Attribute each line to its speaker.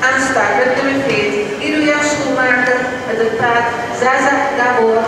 Speaker 1: Aanspraak met nummer 14, Iruja Schoenmaker met het paard Zaza Gabor.